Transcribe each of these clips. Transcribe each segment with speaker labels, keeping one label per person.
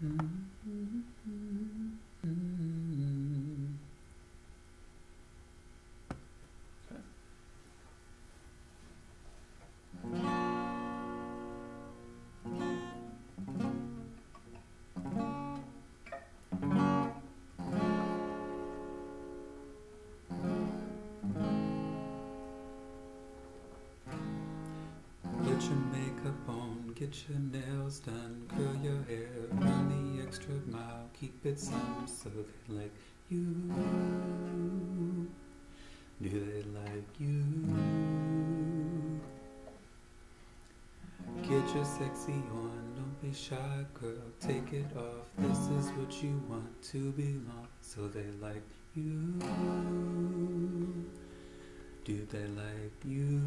Speaker 1: Put get your nails done, curl your hair, run the extra mile, keep it simple so they like you. Do they like you? Get your sexy on, don't be shy, girl, take it off. This is what you want to belong, so they like you. Do they like you?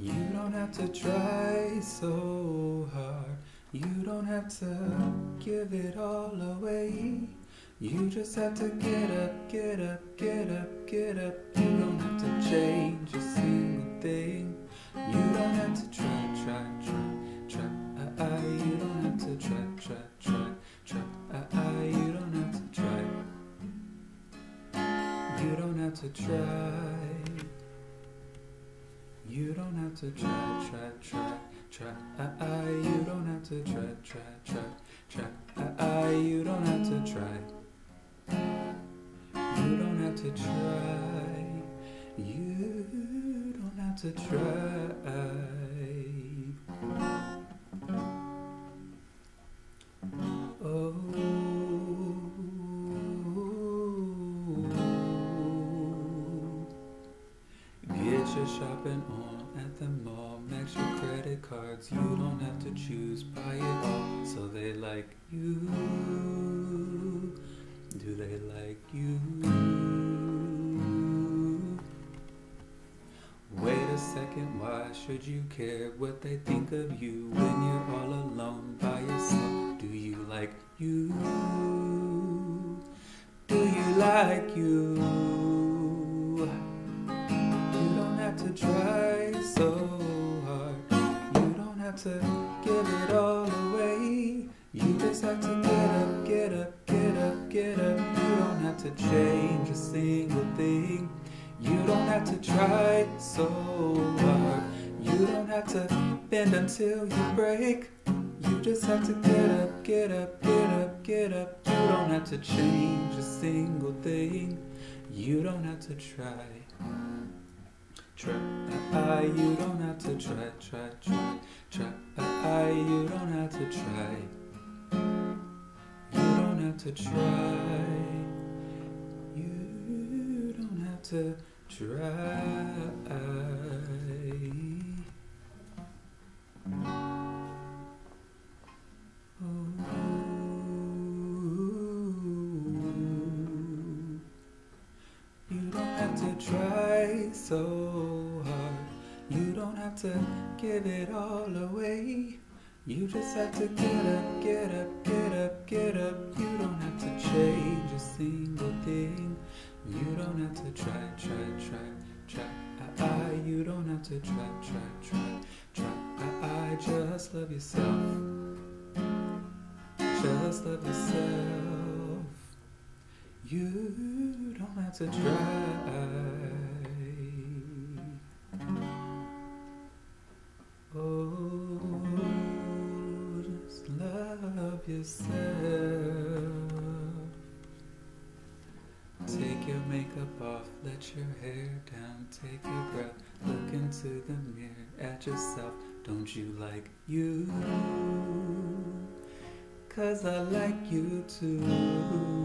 Speaker 1: You don't have to try so hard. You don't have to give it all away. You just have to get up, get up, get up, get up. You don't have to change a single thing. You don't have to try, try, try, try. Uh, uh, you don't have to try, try, try, try. Uh, uh, you don't have to try. You don't have to try. You don't have to try, try, try, try. You don't have to try, try, try, try. You don't have to try. You don't have to try. You don't have to try. Cards. You don't have to choose. Buy it all. So they like you. Do they like you? Wait a second, why should you care what they think of you when you're all alone by yourself? Do you like you? Do you like you? You just have to get up, get up, get up, get up. You don't have to change a single thing. You don't have to try so hard. You don't have to bend until you break. You just have to get up, get up, get up, get up. You don't have to change a single thing. You don't have to try. Try. You don't have to try, try, try, try. You don't have to try. Have to try. You don't have to try. You don't have to try so hard. You don't have to give it all away. You just have to get up, get up, get up, get up. You single thing. You don't have to try, try, try, try. I, I, you don't have to try, try, try, try. I, I just love yourself. Just love yourself. You don't have to try. Oh, just love yourself. Your makeup off, let your hair down, take a breath, look into the mirror at yourself. Don't you like you? Cause I like you too.